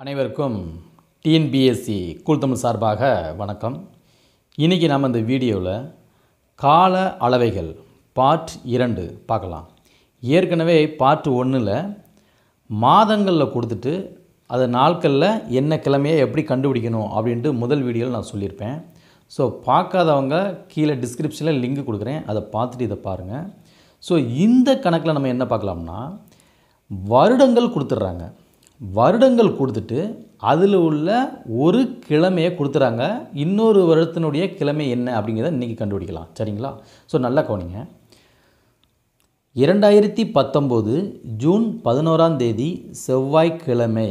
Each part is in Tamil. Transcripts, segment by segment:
அனைவருக்கும் டிஎன்பிஎஸ்சி கூழ்த்தமிழ் சார்பாக வணக்கம். இன்றைக்கி நாம் இந்த வீடியோவில் கால அளவைகள் பார்ட் இரண்டு பார்க்கலாம். ஏற்கனவே பார்ட் ஒன்றில் மாதங்களில் கொடுத்துட்டு அது நாட்களில் என்ன கிழமையை எப்படி கண்டுபிடிக்கணும் அப்படின்ட்டு முதல் வீடியோவில் நான் சொல்லியிருப்பேன். ஸோ பார்க்காதவங்க கீழே டிஸ்கிரிப்ஷனில் லிங்க் கொடுக்குறேன். அதை பார்த்துட்டு இதை பாருங்கள் ஸோ இந்த கணக்கில் நம்ம என்ன பார்க்கலாம்னா வருடங்கள் கொடுத்துட்றாங்க. வருடங்கள் கொடுத்துட்டு அதில் உள்ள ஒரு கிழமையை கொடுத்துறாங்க. இன்னொரு வருடத்தினுடைய கிழமை என்ன அப்படிங்கிறத இன்றைக்கி கண்டுபிடிக்கலாம். சரிங்களா? ஸோ நல்லா கவனிங்க. இரண்டாயிரத்தி பத்தொம்போது ஜூன் பதினோராம் தேதி செவ்வாய்க்கிழமை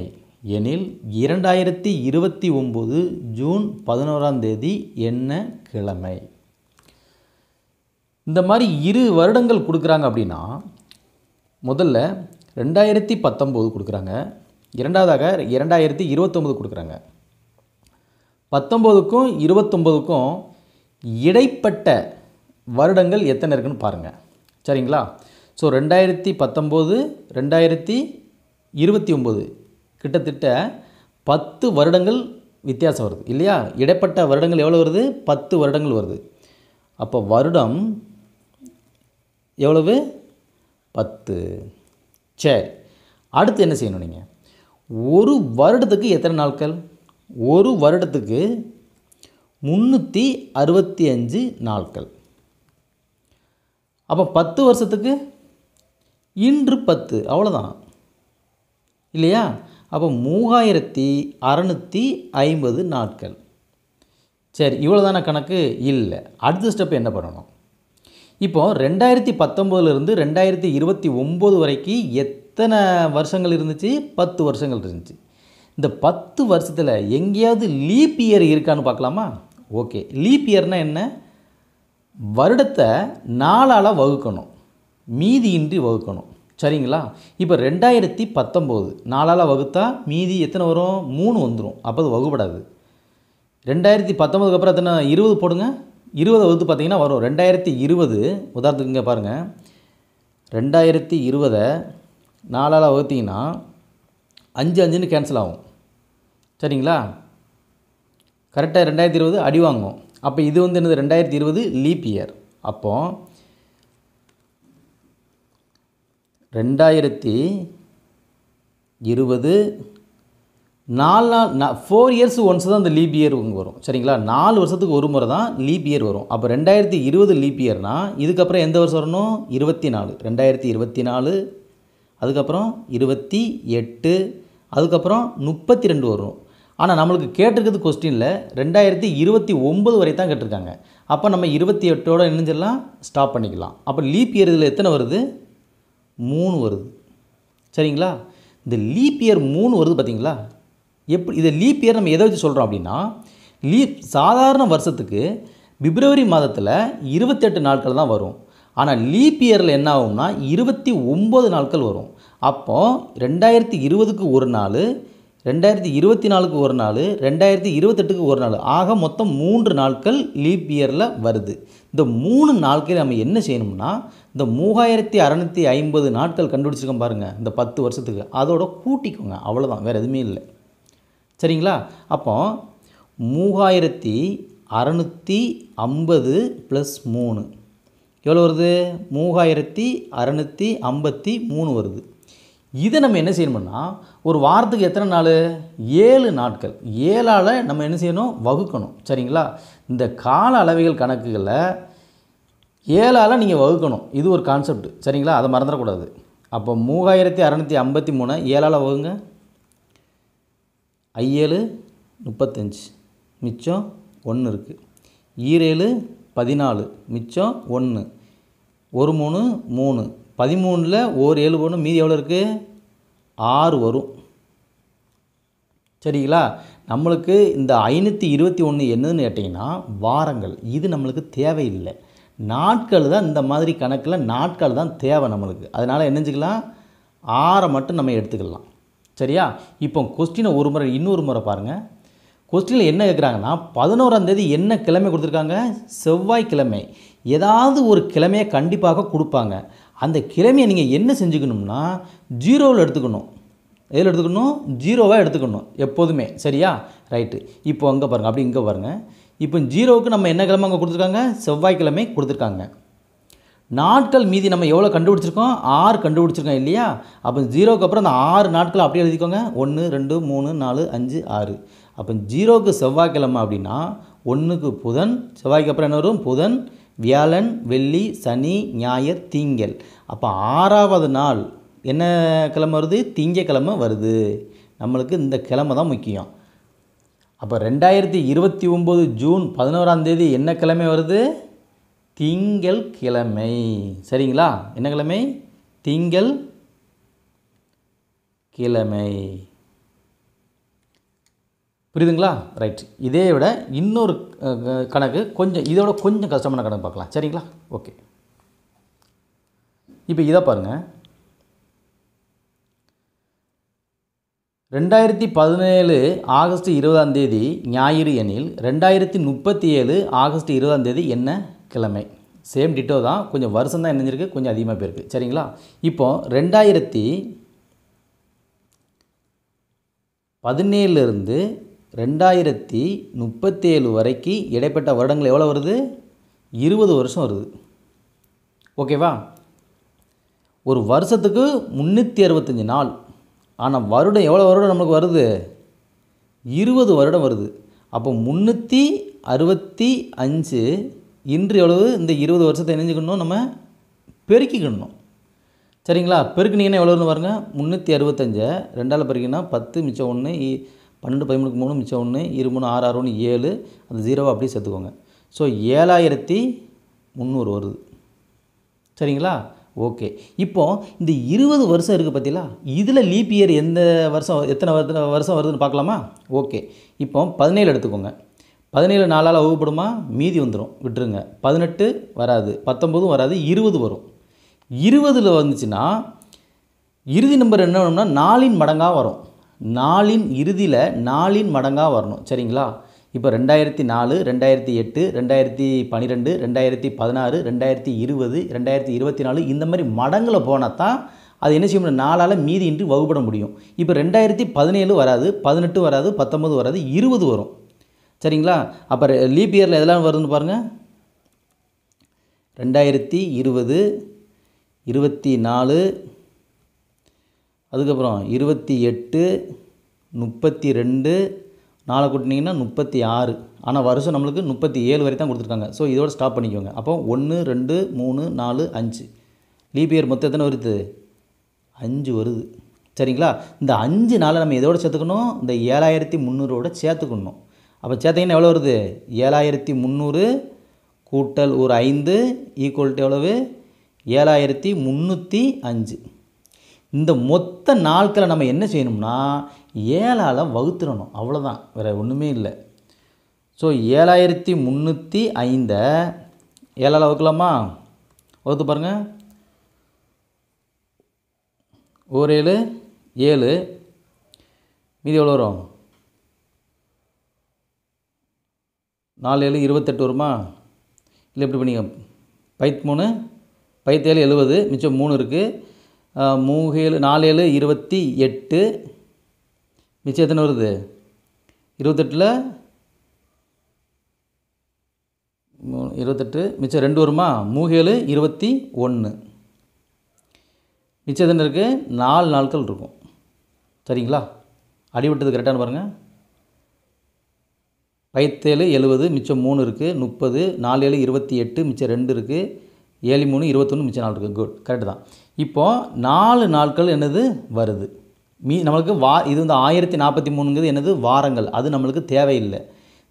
எனில் இரண்டாயிரத்தி இருபத்தி ஒம்பது ஜூன் பதினோராம் தேதி என்ன கிழமை? இந்த மாதிரி இரு வருடங்கள் கொடுக்குறாங்க அப்படின்னா முதல்ல ரெண்டாயிரத்தி பத்தொம்போது கொடுக்குறாங்க. இரண்டாவதாக இரண்டாயிரத்தி இருபத்தொம்போது கொடுக்குறாங்க. பத்தொம்போதுக்கும் இருபத்தொம்போதுக்கும் இடைப்பட்ட வருடங்கள் எத்தனை இருக்குன்னு பாருங்கள் சரிங்களா? ஸோ ரெண்டாயிரத்தி பத்தொம்போது ரெண்டாயிரத்தி இருபத்தி ஒம்பது கிட்டத்தட்ட பத்து வருடங்கள் வித்தியாசம் வருது. இல்லையா? இடைப்பட்ட வருடங்கள் எவ்வளோ வருது? பத்து வருடங்கள் வருது. அப்போ வருடம் எவ்வளவு? பத்து. சரி. அடுத்து என்ன செய்யணும் நீங்கள் ஒரு வருடத்துக்கு எத்தனை நாட்கள்? ஒரு வருடத்துக்கு முந்நூற்றி அறுபத்தி அஞ்சு நாட்கள். அப்போ பத்து வருஷத்துக்கு? இன்று பத்து. அவ்வளோதான் இல்லையா? அப்போ மூவாயிரத்தி அறநூற்றி ஐம்பது நாட்கள். சரி இவ்வளோதான கணக்கு? இல்லை. அடுத்த ஸ்டெப் என்ன பண்ணணும்? இப்போது ரெண்டாயிரத்தி பத்தொம்போதுலேருந்து ரெண்டாயிரத்தி இருபத்தி ஒம்பது வரைக்கும் எத்தனை வருஷங்கள் இருந்துச்சு? பத்து வருஷங்கள் இருந்துச்சு. இந்த பத்து வருஷத்தில் எங்கேயாவது லீப் இயர் இருக்கான்னு பார்க்கலாமா? ஓகே லீப் இயர்னால் என்ன? வருடத்தை நாளால் வகுக்கணும். மீதியின்றி வகுக்கணும். சரிங்களா? இப்போ ரெண்டாயிரத்தி பத்தொம்போது நாளால் வகுத்தா மீதி எத்தனை வரும்? மூணு வந்துடும் அப்போ அது வகுப்படாது ரெண்டாயிரத்தி பத்தொம்போதுக்கு அப்புறம் எத்தனை? இருபது போடுங்க. இருபது வகுத்து பார்த்தீங்கன்னா வரும். ரெண்டாயிரத்தி இருபது உதாரணத்துக்கு இங்கே பாருங்கள் ரெண்டாயிரத்தி இருபதை நாலால் வகுத்தீங்கன்னா அஞ்சு அஞ்சுன்னு கேன்சல் ஆகும். சரிங்களா? கரெக்டாக ரெண்டாயிரத்தி இருபது அடி வாங்கும் அப்போ இது வந்து என்னது? ரெண்டாயிரத்தி இருபது லீப் இயர் அப்போது ரெண்டாயிரத்தி இருபது நாலு நாள் நான் ஃபோர் இயர்ஸ் ஒன்ஸ் தான் அந்த லீப் இயர் வரும். சரிங்களா? நாலு வருஷத்துக்கு ஒரு முறை தான் லீப் இயர் வரும். அப்போ ரெண்டாயிரத்தி இருபது லீப் இயர்னால் இதுக்கப்புறம் எந்த வருஷம் வரணும்? இருபத்தி நாலு. ரெண்டாயிரத்தி இருபத்தி நாலு அதுக்கப்புறம் இருபத்தி எட்டு அதுக்கப்புறம் முப்பத்தி ரெண்டு வரும். ஆனால் நம்மளுக்கு கேட்டிருக்கிறது கொஸ்டினில் ரெண்டாயிரத்தி இருபத்தி ஒம்பது வரை தான் கேட்டிருக்காங்க. அப்போ நம்ம இருபத்தி எட்டோட இணைஞ்செல்லாம் ஸ்டாப் பண்ணிக்கலாம். அப்போ லீப் இயர் இதில் எத்தனை வருது? மூணு வருது. சரிங்களா? இந்த லீப் இயர் மூணு வருது பார்த்தீங்களா எப்படி இதை லீப் இயர் நம்ம எதை வச்சு சொல்கிறோம் அப்படின்னா லீப் சாதாரண வருஷத்துக்கு பிப்ரவரி மாதத்தில் இருபத்தெட்டு நாட்கள் தான் வரும். ஆனால் லீப் இயரில் என்ன ஆகும்னா இருபத்தி ஒம்பது நாட்கள் வரும். அப்போது ரெண்டாயிரத்தி இருபதுக்கு ஒரு நாள் ரெண்டாயிரத்தி இருபத்தி நாலுக்கு ஒரு நாள் ரெண்டாயிரத்தி இருபத்தெட்டுக்கு ஒரு நாள். ஆக மொத்தம் மூன்று நாட்கள் லீப் இயரில் வருது. இந்த மூணு நாட்கள் நம்ம என்ன செய்யணும்னா இந்த மூவாயிரத்தி அறநூற்றி ஐம்பது நாட்கள் கண்டுபிடிச்சிருக்கோம் பாருங்கள் இந்த பத்து வருஷத்துக்கு. அதோட கூட்டிக்கோங்க அவ்வளோதான் வேறு எதுவுமே இல்லை. சரிங்களா? அப்போ மூவாயிரத்தி அறநூற்றி ஐம்பது ப்ளஸ் மூணு. எவ்வளோ வருது? மூவாயிரத்தி அறநூற்றி ஐம்பத்தி மூணு வருது. இதை நம்ம என்ன செய்யணும்னா ஒரு வாரத்துக்கு எத்தனை நாள்? ஏழு நாட்கள். ஏழால் நம்ம என்ன செய்யணும்? வகுக்கணும். சரிங்களா? இந்த கால அளவைகள் கணக்குகளை ஏழால் நீங்கள் வகுக்கணும். இது ஒரு கான்செப்ட் சரிங்களா? அதை மறந்துடக்கூடாது. அப்போ மூவாயிரத்தி அறநூற்றி ஐம்பத்தி மூணு ஏழால் வகுங்க. ஐஏழு முப்பத்தஞ்சு. மிச்சம் ஒன்று இருக்குது ஈரேழு பதினாலு. மிச்சம் ஒன்று ஒரு மூணு மூணு. பதிமூணில் ஒரு ஏழு ஒன்று மீதி எவ்வளோ இருக்குது ஆறு வரும். சரிங்களா? நம்மளுக்கு இந்த ஐநூற்றி இருபத்தி ஒன்று என்னதுன்னு கேட்டிங்கன்னா வாரங்கள். இது நம்மளுக்கு தேவையில்லை. நாட்கள் தான் இந்த மாதிரி கணக்கில் நாட்கள் தான் தேவை நம்மளுக்கு. அதனால் என்னஞ்சிக்கலாம் ஆறை மட்டும் நம்ம எடுத்துக்கலாம். சரியா? இப்போ கொஸ்டினை ஒரு முறை இன்னொரு முறை பாருங்கள் கொஸ்டினில் என்ன கேட்குறாங்கன்னா பதினோராந்தேதி என்ன கிழமை கொடுத்துருக்காங்க? செவ்வாய்க்கிழமை. ஏதாவது ஒரு கிழமையை கண்டிப்பாக கொடுப்பாங்க. அந்த கிழமையை நீங்கள் என்ன செஞ்சுக்கணும்னா ஜீரோவில் எடுத்துக்கணும். எதில் எடுத்துக்கணும்? ஜீரோவாக எடுத்துக்கணும் எப்போதுமே. சரியா? ரைட்டு இப்போ அங்கே பாருங்கள் அப்படி இங்கே பாருங்கள் இப்போ ஜீரோவுக்கு நம்ம என்ன கிழமை அங்கே கொடுத்துருக்காங்க? செவ்வாய்க்கிழமை கொடுத்துருக்காங்க. நாட்கள் மீதி நம்ம எவ்வளோ கண்டுபிடிச்சிருக்கோம்? ஆறு கண்டுபிடிச்சிருக்கோம் இல்லையா? அப்போ ஜீரோக்கு அப்புறம் அந்த ஆறு நாட்கள் அப்படியே எழுதிக்கோங்க. ஒன்று ரெண்டு மூணு நாலு அஞ்சு ஆறு. அப்போ ஜீரோக்கு செவ்வாய்க்கிழமை அப்படின்னா ஒன்றுக்கு புதன் செவ்வாய்க்கு அப்புறம் என்ன வரும்? புதன் வியாழன் வெள்ளி சனி ஞாயிறு திங்கள். அப்போ ஆறாவது நாள் என்ன கிழமை வருது? திங்கக்கிழமை வருது. நம்மளுக்கு இந்த கிழமை தான் முக்கியம். அப்போ ரெண்டாயிரத்தி இருபத்தி ஒம்பது ஜூன் பதினோராம் தேதி என்ன கிழமை வருது? திங்கள் கிழமை. சரிங்களா? என்ன கிழமை? திங்கள் கிழமை. புரியுதுங்களா? ரைட் இதே விட இன்னொரு கணக்கு கொஞ்சம் இதோட கொஞ்சம் கஷ்டமான கணக்கு பார்க்கலாம். சரிங்களா? ஓகே இப்போ இதை பாருங்கள் ரெண்டாயிரத்தி பதினேழு ஆகஸ்ட் இருபதாம் தேதி ஞாயிறு எனில் ரெண்டாயிரத்தி முப்பத்தி ஏழு ஆகஸ்ட் இருபதாம் தேதி என்ன கிழமை? சேம் டிட்டோ தான். கொஞ்சம் வருஷம் தான் இணைஞ்சிருக்கு. கொஞ்சம் அதிகமாக போயிருக்கு. சரிங்களா? இப்போ ரெண்டாயிரத்தி பதினேழுலேருந்து ரெண்டாயிரத்தி முப்பத்தேழு வரைக்கும் இடைப்பட்ட வருடங்கள் எவ்வளோ வருது? இருபது வருஷம் வருது. ஓகேவா? ஒரு வருஷத்துக்கு முந்நூற்றி அறுபத்தஞ்சி நாள். ஆனால் வருடம் எவ்வளோ வருடம் நமக்கு வருது? இருபது வருடம் வருது. அப்போ முந்நூற்றி அறுபத்தி அஞ்சு இன்று எவ்வளவு? இந்த இருபது வருஷத்தை இணைஞ்சுக்கணும் நம்ம பெருக்கிக்கணும். சரிங்களா? பெருக்குனீங்கன்னா எவ்வளோன்னு பாருங்கள் முந்நூற்றி அறுபத்தஞ்சை. ரெண்டால் பெருக்கினா பத்து மிச்சம் ஒன்று பன்னெண்டு பதிமூணுக்கு மூணு மிச்சம் ஒன்று இரு மூணு ஆறு ஆறு ஒன்று ஏழு அந்த ஜீரோவை அப்படியே சேர்த்துக்கோங்க. ஸோ ஏழாயிரத்தி முந்நூறு வருது. சரிங்களா? ஓகே இப்போது இந்த இருபது வருஷம் இருக்குது பார்த்தீங்களா இதில் லீப் இயர் எந்த வருஷம் எத்தனை வருது வருஷம் வருதுன்னு பார்க்கலாமா? ஓகே இப்போ பதினேழு எடுத்துக்கோங்க. பதினேழு நாளால் வகுப்படுமா மீதி வந்துடும் விட்டுருங்க. பதினெட்டு வராது. பத்தொம்போதும் வராது. இருபது வரும். இருபதில் வந்துச்சுன்னா இறுதி நம்பர் என்ன வேணும்னா நாலின் மடங்காக வரும். நாளின் இறுதியில் நாளின் மடங்காக வரணும். சரிங்களா? இப்போ ரெண்டாயிரத்தி நாலு ரெண்டாயிரத்தி எட்டு ரெண்டாயிரத்தி பன்னிரெண்டு ரெண்டாயிரத்தி பதினாறு ரெண்டாயிரத்தி இருபது ரெண்டாயிரத்தி இருபத்தி நாலு இந்த மாதிரி மடங்கில் போனால் தான் அது என்ன செய்ய முடியும் நாலால் இன்றி வகுப்பட முடியும். இப்போ ரெண்டாயிரத்தி பதினேழு வராது பதினெட்டு வராது பத்தொம்பது வராது இருபது வரும். சரிங்களா? அப்போ லீப் இயரில் எதெல்லாம் வருதுன்னு பாருங்கள் ரெண்டாயிரத்தி இருபது இருபத்தி நாலு அதுக்கப்புறம் இருபத்தி எட்டு முப்பத்தி ரெண்டு நாளை கூட்டினீங்கன்னா முப்பத்தி ஆறு. ஆனால் வருஷம் நம்மளுக்கு முப்பத்தி ஏழு வரை தான் கொடுத்துருக்காங்க. ஸோ இதோட ஸ்டாப் பண்ணிக்கோங்க. அப்போ ஒன்று ரெண்டு மூணு நாலு அஞ்சு. லீப் இயர் மொத்தம் எத்தனை வருது? அஞ்சு வருது. சரிங்களா? இந்த அஞ்சு நாளை நம்ம எதோட சேர்த்துக்கணும்? இந்த ஏழாயிரத்தி முந்நூறோட சேர்த்துக்கணும். அப்போ சேர்த்தீங்கன்னா எவ்வளோ வருது? ஏழாயிரத்தி முந்நூறு கூட்டல் ஒரு ஐந்து ஈக்குவல் எவ்வளவு? ஏழாயிரத்தி முந்நூற்றி அஞ்சு. இந்த மொத்த நாட்களை நம்ம என்ன செய்யணும்னா ஏழால் வகுத்துடணும். அவ்வளோதான் வேறு ஒன்றுமே இல்லை. ஸோ ஏழாயிரத்தி முந்நூற்றி ஐந்தை ஏழால் வகுக்கலாமா? வகுத்து பாருங்கள் ஒரு ஏழு ஏழு. மீதி எவ்வளோ வரும்? நாலு ஏழு இருபத்தெட்டு வருமா? இல்லை எப்படி பண்ணிங்க பைத் மூணு பைத்தேழு எழுபது மிச்சம் மூணு இருக்குது மூணு ஏழு நாலு ஏழு இருபத்தி எட்டு. மிச்சம் எத்தனை வருது? இருபத்தெட்டில்? மூணு இருபத்தெட்டு. மிச்சம் ரெண்டு வருமா? மூகேழு இருபத்தி ஒன்று மிச்சம் எத்தனை இருக்குது நாலு நாட்கள் இருக்கும். சரிங்களா? அடிவிட்டது கரெக்டானு பாருங்கள் பைத்தேழு எழுபது மிச்சம் மூணு இருக்குது முப்பது நாலு ஏழு இருபத்தி எட்டு மிச்சம் ரெண்டு இருக்குது ஏழு மூணு இருபத்தொன்று மிச்சம் நாலு இருக்குது குட் கரெக்டு தான். இப்போது நாலு நாட்கள் என்னது? வருது. மீ நம்மளுக்கு வா இது வந்து ஆயிரத்தி நாற்பத்தி மூணுங்கிறது என்னது? வாரங்கள். அது நம்மளுக்கு தேவையில்லை.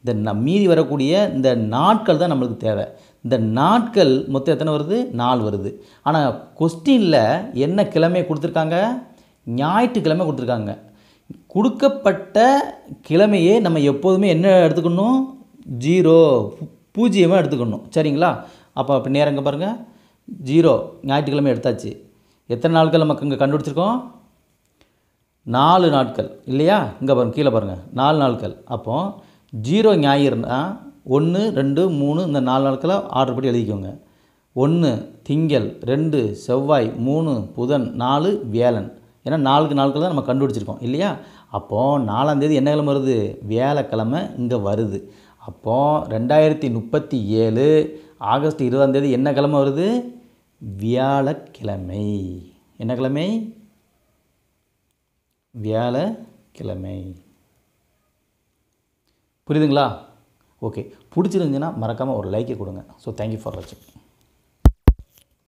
இந்த ந மீதி வரக்கூடிய இந்த நாட்கள் தான் நம்மளுக்கு தேவை. இந்த நாட்கள் மொத்தம் எத்தனை வருது? நாள் வருது. ஆனால் கொஸ்டினில் என்ன கிழமை கொடுத்துருக்காங்க? ஞாயிற்றுக்கிழமை கொடுத்துருக்காங்க. கொடுக்கப்பட்ட கிழமையே நம்ம எப்போதுமே என்ன எடுத்துக்கணும்? ஜீரோ. பூஜ்ஜியமாக எடுத்துக்கணும். சரிங்களா? அப்போ அப்போ நேரங்க பாருங்கள் ஜீரோ. ஞாயிற்றுக்கிழமை எடுத்தாச்சு. எத்தனை நாட்கள் நமக்கு இங்கே கண்டுபிடிச்சிருக்கோம்? நாலு நாட்கள். இல்லையா? இங்கே பாருங்க கீழே பாருங்கள் நாலு நாட்கள். அப்போது ஜீரோ ஞாயிறுனா ஒன்று ரெண்டு மூணு இந்த நாலு நாட்களை ஆர்டர் படி எழுதிக்கோங்க. ஒன்று திங்கள் ரெண்டு செவ்வாய் மூணு புதன் நாலு வியாழன் ஏன்னா நாலு நாட்கள் தான் நம்ம கண்டுபிடிச்சிருக்கோம். இல்லையா? அப்போது நாலாந்தேதி என்ன கிழமை வருது? வேலைக்கிழமை இங்கே வருது. அப்போது ரெண்டாயிரத்தி முப்பத்தி ஏழு ஆகஸ்ட் இருபதாந்தேதி என்ன கிழமை வருது? வியாழக்கிழமை. என்ன கிழமை? வியாழக்கிழமை. புரியுதுங்களா? ஓகே. பிடிச்சிருந்துச்சுன்னா மறக்காமல் ஒரு லைக்கை கொடுங்க. ஸோ தேங்க்யூ ஃபார் வாட்சிங்